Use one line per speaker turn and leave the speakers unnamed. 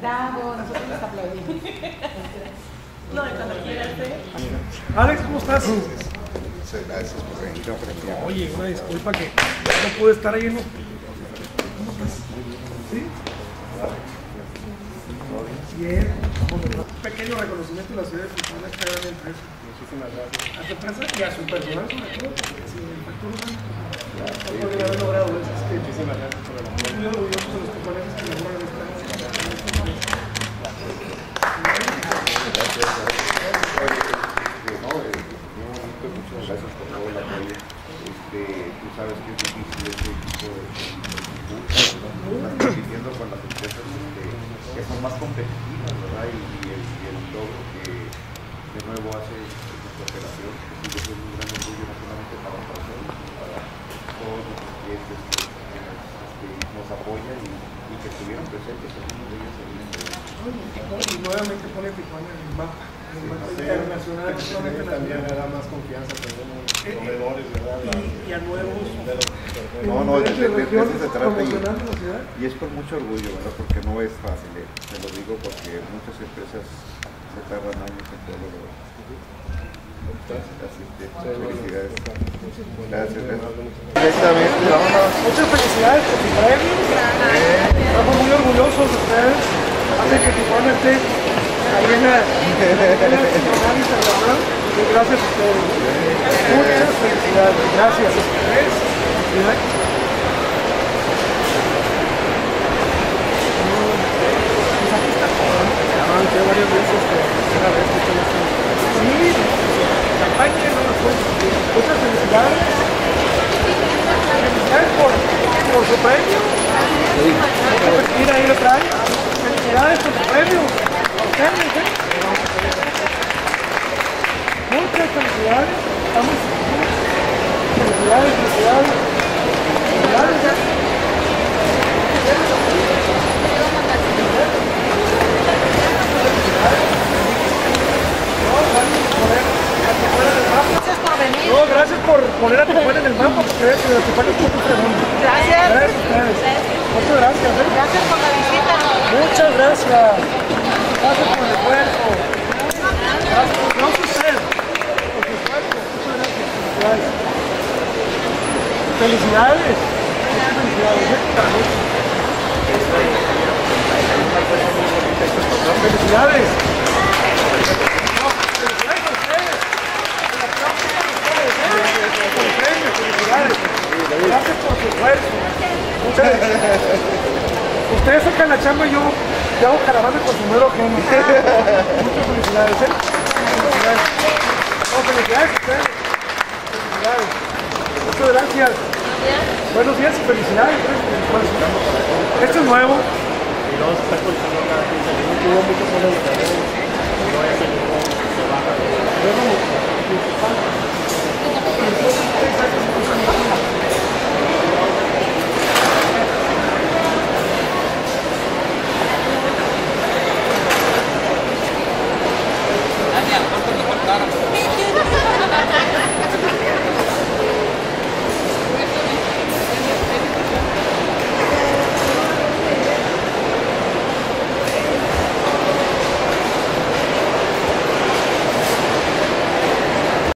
Bravo, nosotros les aplaudimos. No, cuando quieras, ¿eh?
Alex, ¿cómo estás?
Muchas gracias por venir a.
Oye, una disculpa que no pude estar ahí en los... ¿Cómo estás? ¿Sí? Bien. Un pequeño reconocimiento de la ciudad de Tijuana que hagan empresa.
Muchísimas gracias.
A su empresa y a su personal sobre todo, porque sin el factor humano no podría haber logrado eso.
Muchísimas gracias por el apoyo.
muy orgullosos de los tijuaneses que logran esta
Oye, este, no, eh, muy bonito, muchas gracias por todo el apoyo. Este, tú sabes que es difícil este tipo de compitiendo con las empresas este, que son más competitivas, ¿verdad? Y, y el, y el logro que de nuevo hace nuestra operación, que sigue siendo un gran orgullo no solamente para nosotros, sino para todos los clientes que, que nos, este, nos apoyan y, y que estuvieron presentes en uno de ellos en evento.
Y nuevamente pone Tijuana en el mapa
Sí,
internacional,
también
nacional.
da más confianza tenemos proveedores, ¿verdad?
Y, y a nuevos
De lo-
No, no, de, de- de- de eso se trata y, y es con mucho orgullo, ¿verdad? Porque no es fácil, eh, te lo digo porque muchas empresas se tardan años en todo lo Así que felicidades. Gracias.
Muchas felicidades por su premio. Estamos muy orgullosos de ustedes. Hace que Tijuana esté ahí en internacional. Y Gracias a ustedes. Felicidades. Gracias. Pues. Muchas felicidades. Por, su premio. Felicidades por su premio. Muchas felicidades. Estamos Felicidades, felicidades. Felicidades.
Gracias por venir.
No, gracias por poner a Tijuana en el mapa, porque ves que Tijuana es muy fregón.
Gracias.
Gracias. Muchas gracias, ¿eh?
Gracias por la visita.
Muchas. Gracias por el esfuerzo. Gracias. No a usted. Por su esfuerzo. Muchas gracias. Felicidades. Felicidades. Muchas felicidades. ¿eh? Felicidades. No, felicidades a ustedes. El aplauso para ustedes, ¿eh? Por el premio. Felicidades. Gracias por su esfuerzo. Ustedes sacan la chamba y yo, hago caravana con sombrero ajeno. Muchas felicidades, ¿eh? Felicidades. No, felicidades a ustedes. Felicidades. Muchas gracias. Buenos días y felicidades. Esfuerzo. Esto es nuevo.
Y se está colocando cada 15 minutos. Hubo muchas horas de carrera. No es el se baja.
Luego, lo importante.